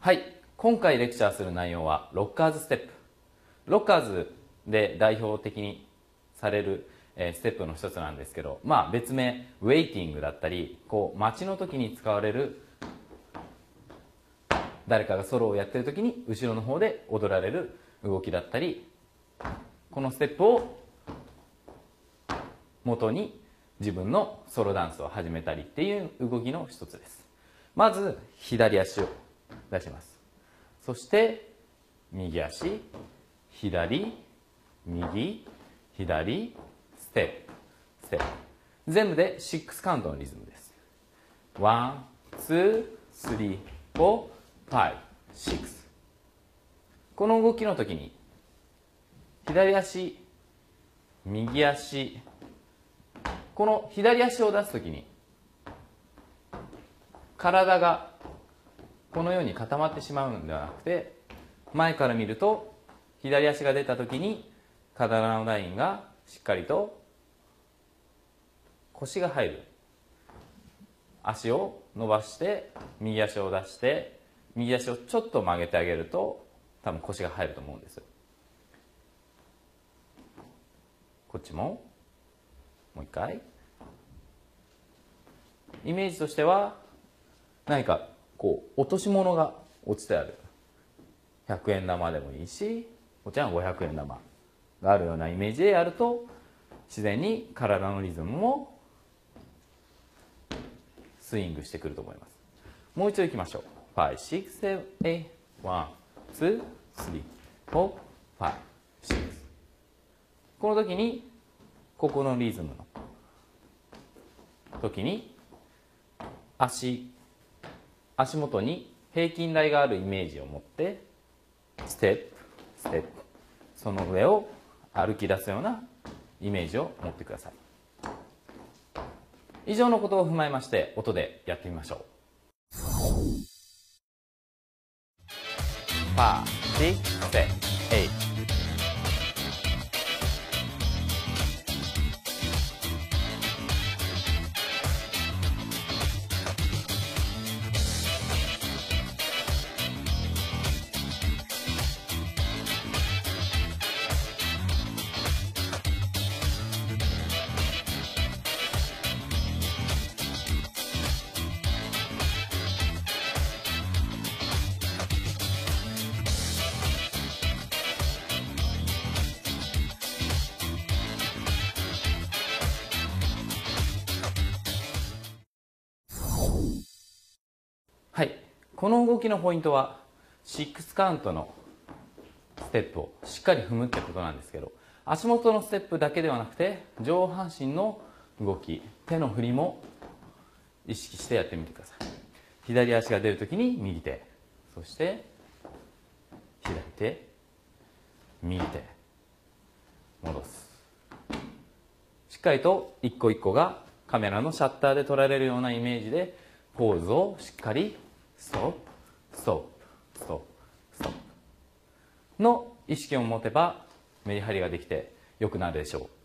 はい今回レクチャーする内容はロッカーズステップロッカーズで代表的にされるステップの一つなんですけど、まあ別名、ウェイティングだったり、こう、待ちの時に使われる、誰かがソロをやってる時に後ろの方で踊られる動きだったり、このステップを元に自分のソロダンスを始めたりっていう動きの一つです。まず、左足を出します。そして、右足、左、右、左、ステップ、ステップ。全部で6カウントのリズムです。1、2、3、4、5、6。この動きの時に、左足、右足、この左足を出す時に、体がこのように固まってしまうんではなくて、前から見ると、左足が出た時に、体のラインがしっかりと腰が入る。足を伸ばして右足を出して右足をちょっと曲げてあげると多分腰が入ると思うんです。こっちも。もう一回。イメージとしては何かこう落とし物が落ちてある。100円玉でもいいしこちらは500円玉があるようなイメージでやると自然に体のリズムもスイングしてくると思います。もう一度いきましょう。5 6 7 8 1 2 3 4 5 6この時にここのリズムの時に足足元に平均台があるイメージを持ってステップステップその上を歩き出すようなイメージを持ってください以上のことを踏まえまして音でやってみましょう five, six, seven, eight. はい。この動きのポイントは6カウントのステップをしっかり踏むってことなんですけど足元のステップだけではなくて上半身の動き手の振りも意識してやってみてください。左足が出るときに右手。そして左手右手。戻す。しっかりと一個一個がカメラのシャッターで撮られるようなイメージでポーズをしっかりストップストップストップストップの意識を持てばメリハリができて良くなるでしょう。